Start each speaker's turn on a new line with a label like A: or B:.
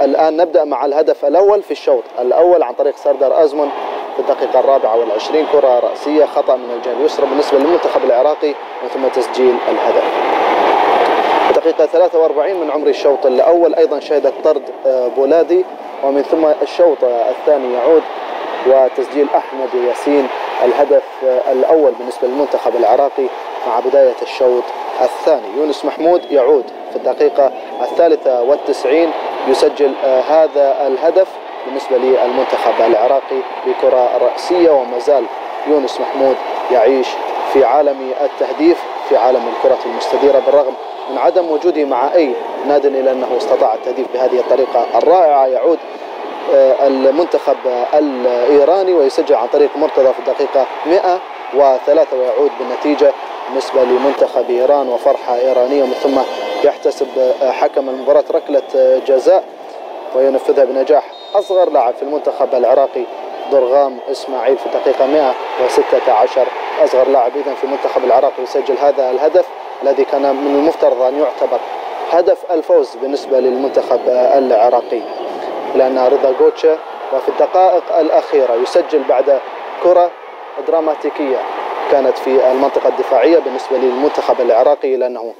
A: الآن نبدأ مع الهدف الأول في الشوط الأول عن طريق سردار أزمون في الدقيقة الرابعة والعشرين. كرة رأسية خطأ من الجهة اليسرى بالنسبة للمنتخب العراقي من ثم تسجيل الهدف. الدقيقة 43 من عمر الشوط الأول. أيضا شهدت طرد آه، بولادي ومن ثم الشوط الثاني يعود وتسجيل أحمد ياسين الهدف آه، الأول بالنسبة للمنتخب العراقي مع بداية الشوط الثاني. يونس محمود يعود في الدقيقة الثالثة والتسعين. يسجل آه، هذا الهدف بالنسبة للمنتخب العراقي بكرة رأسية وما زال يونس محمود يعيش في عالم التهديف في عالم الكرة المستديرة بالرغم من عدم وجوده مع أي ناد إلا أنه استطاع التهديف بهذه الطريقة الرائعة يعود آه، المنتخب الإيراني ويسجل عن طريق مرتضى في الدقيقة 103 ويعود بالنتيجة بالنسبة لمنتخب إيران وفرحة إيرانية ومن ثم يحتسب آه، حكم المباراة ركلة آه، جزاء وينفذها بنجاح أصغر لاعب في المنتخب العراقي درغام إسماعيل في الدقيقة 116 أصغر لاعب إذا في المنتخب العراقي يسجل هذا الهدف الذي كان من المفترض أن يعتبر هدف الفوز بالنسبة للمنتخب العراقي. لأن رضا جوتشا وفي الدقائق الأخيرة يسجل بعد كرة دراماتيكية كانت في المنطقة الدفاعية بالنسبة للمنتخب العراقي لأنه